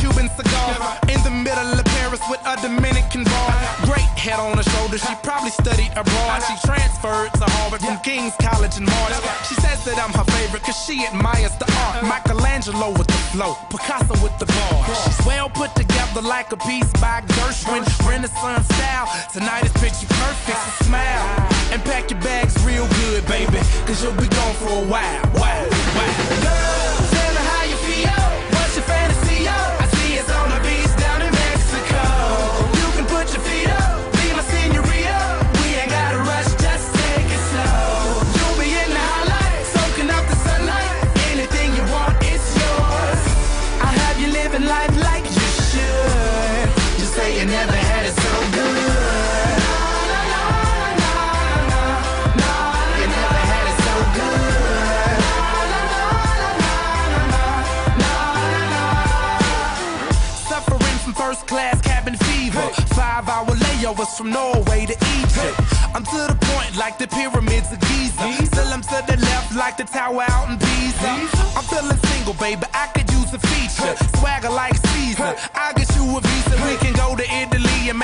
Cuban cigar. In the middle of Paris with a Dominican bar. Great head on her shoulder, she probably studied abroad. She transferred to Harvard from King's College in March. She says that I'm her favorite cause she admires the art. Michelangelo with the flow, Picasso with the bar. She's well put together like a piece by Gershwin. Renaissance style. Tonight is picture perfect, so smile. And pack your bags real good, baby. Cause you'll be gone for a while. Wow, Suffering from first class cabin fever. Five hour layovers from Norway to Egypt. I'm to the point like the pyramids of Giza. Still I'm to the left like the tower out in Pisa. I'm feeling single, baby. I could use a feature. Swagger like Caesar. I'll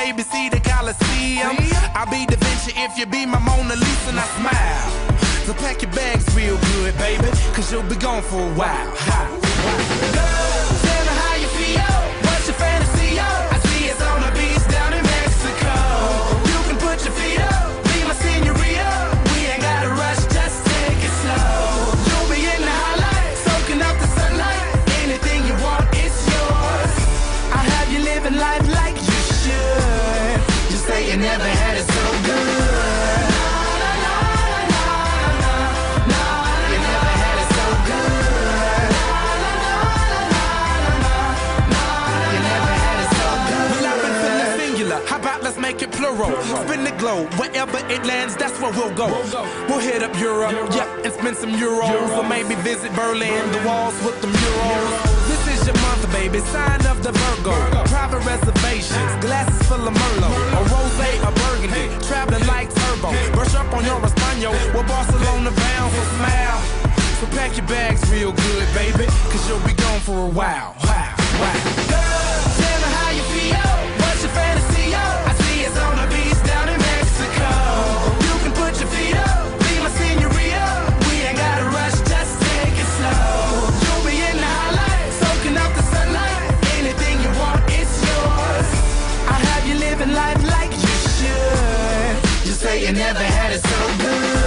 Maybe see the Colosseum. I'll be Da Vinci if you be my Mona Lisa and I smile. So pack your bags real good, baby. Cause you'll be gone for a while. Ha. I've been feeling singular. How about let's make it plural? Spin the globe. Wherever it lands, that's where we'll go. We'll hit up Europe, yeah, and spend some euros. Or maybe visit Berlin, the walls with the murals. This is your month, baby. Sign of the Virgo. Private reservations, glasses Espanol. We're Barcelona bound, so smile. So pack your bags real good, baby. Cause you'll be gone for a while. say you never had it so good.